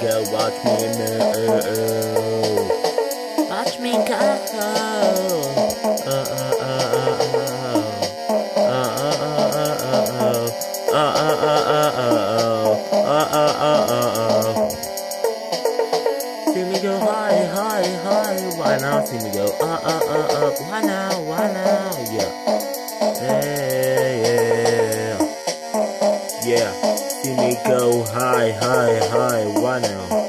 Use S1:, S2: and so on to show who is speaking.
S1: Watch me move. Watch me go. Uh, uh, uh, uh, uh. Uh, uh, uh, uh, uh. Uh, uh, uh, uh, uh. Uh, uh, uh, uh, uh. See me go high, high, high. Why now? See me go uh, uh, uh, up. Why now? Why now? Yeah. Yeah, See me go high, high, high. Why now?